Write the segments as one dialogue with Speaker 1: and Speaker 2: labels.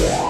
Speaker 1: Yeah.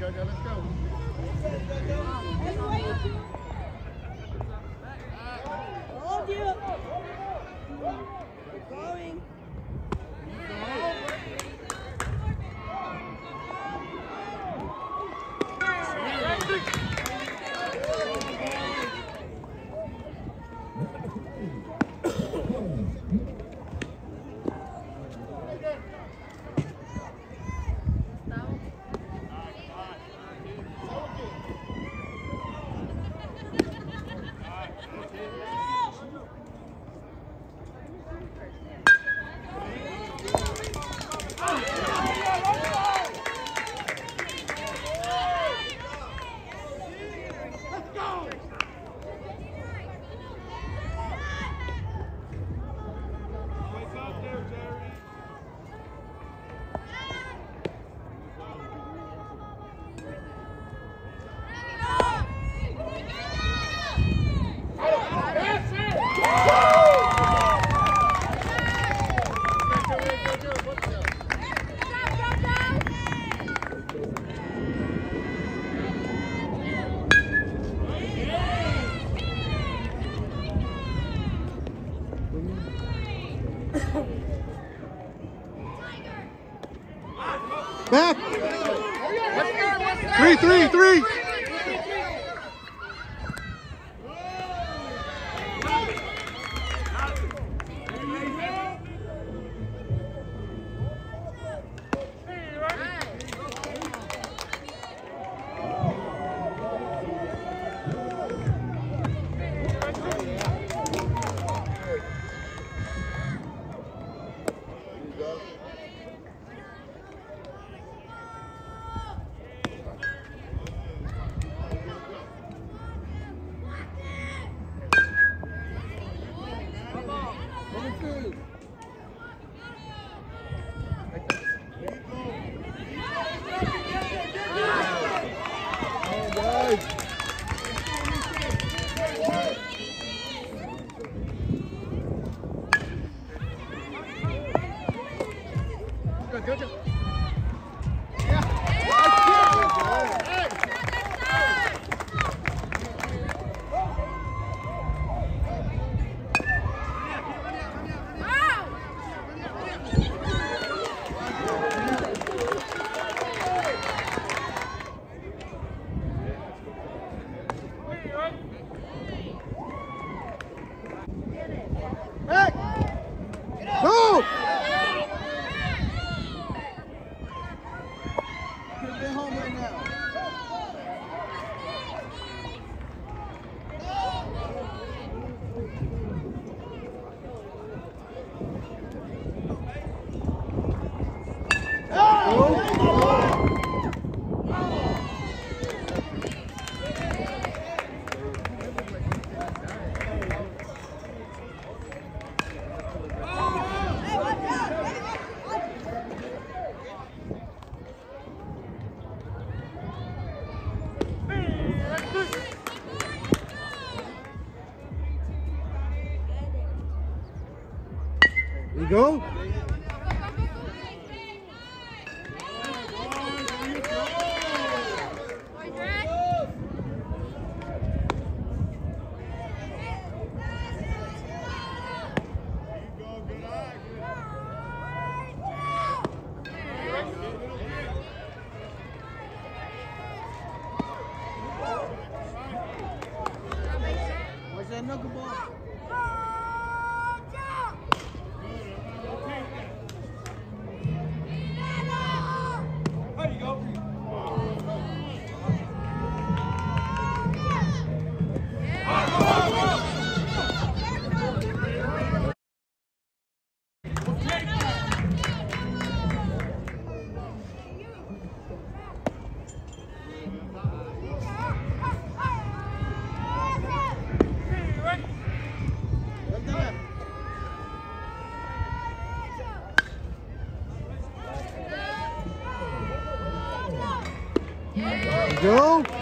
Speaker 1: Right, Jojo, let's go.
Speaker 2: Hold you. Going.
Speaker 1: Back. Three, three, three.
Speaker 3: There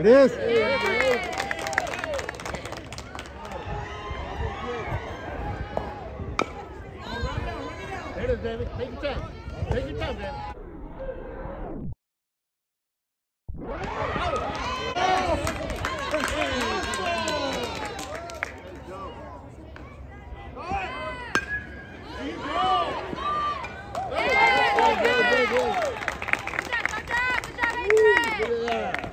Speaker 3: it is.
Speaker 1: There it is, David. Take your time. Take your time, David.
Speaker 2: There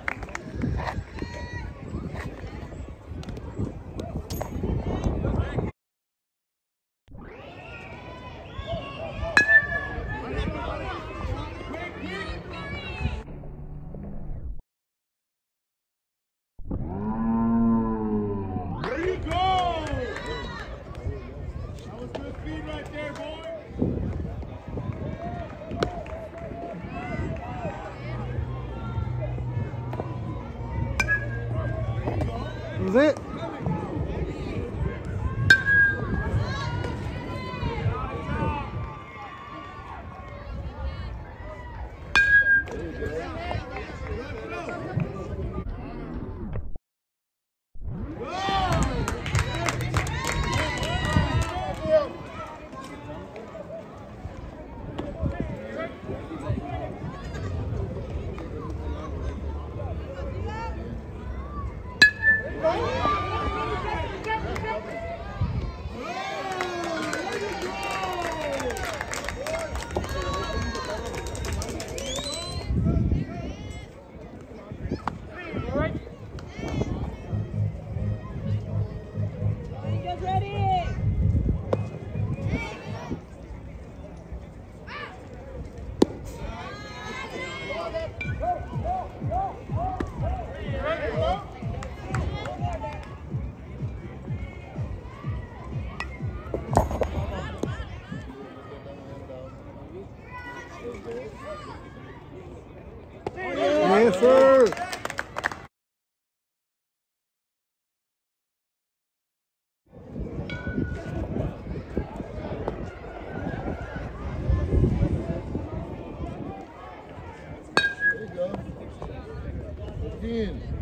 Speaker 3: Amin.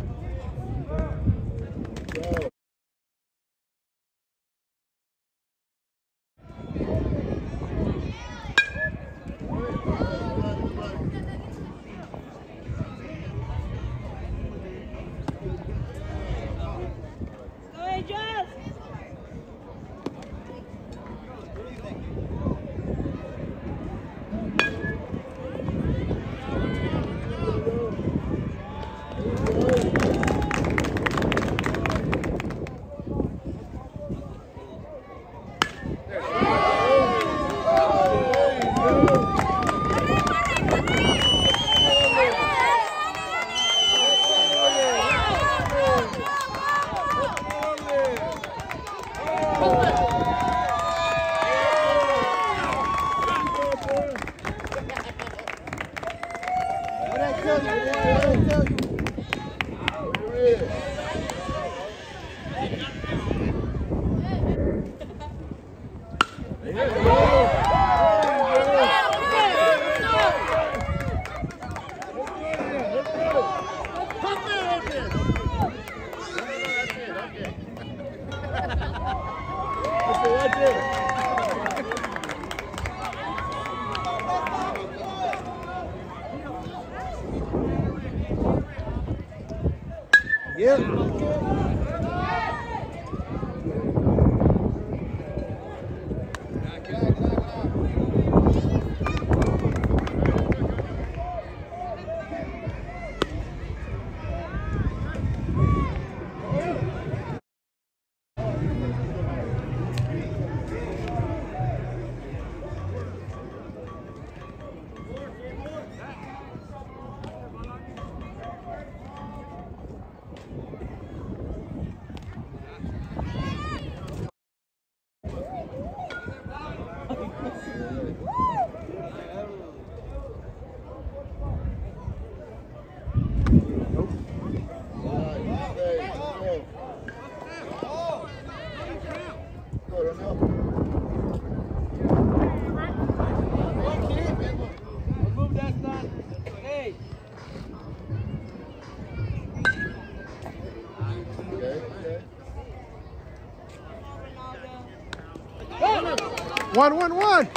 Speaker 3: One, one, one.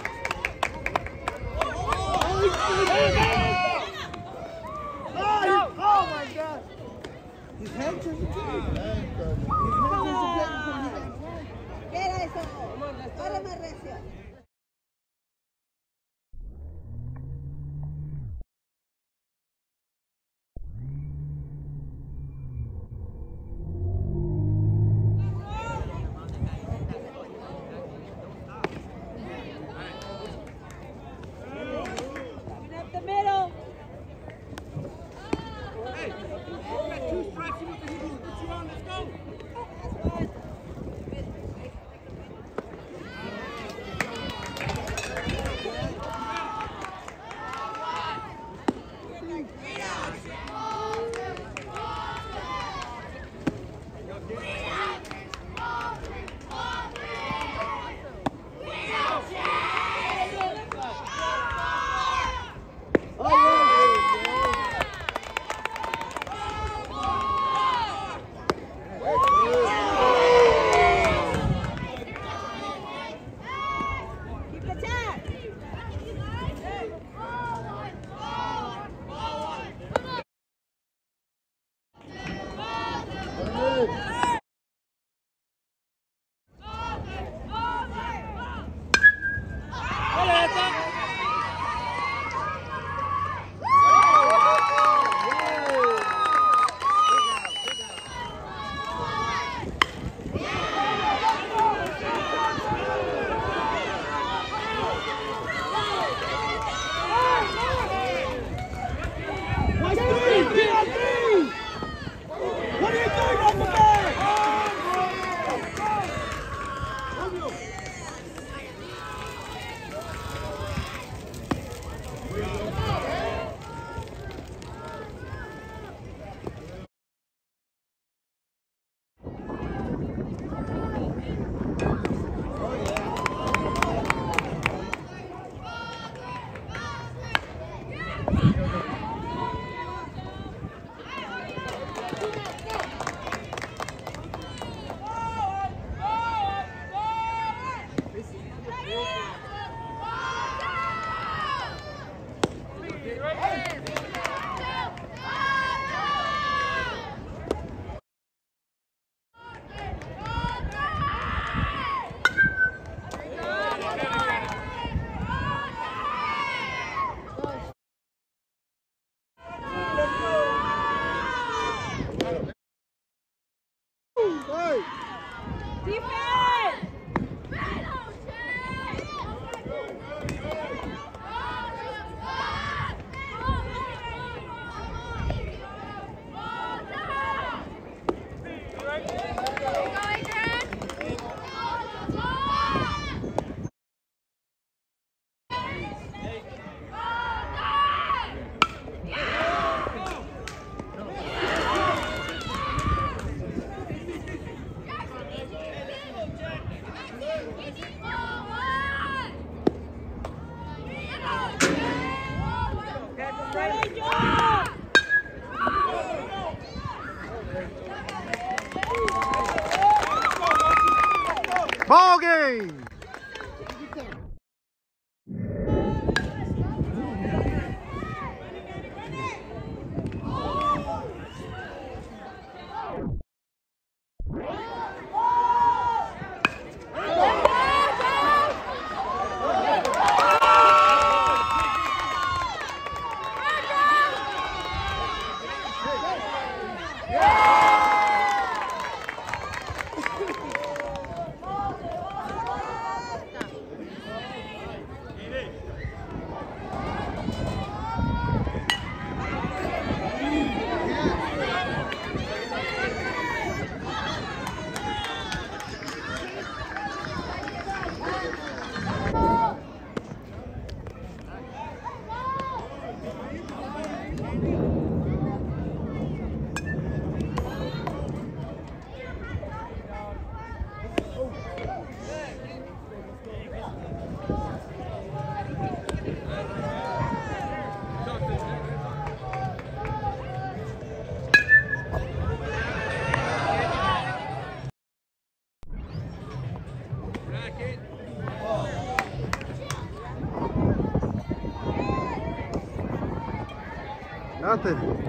Speaker 3: Nothing.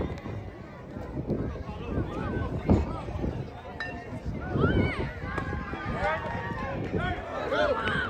Speaker 4: Yo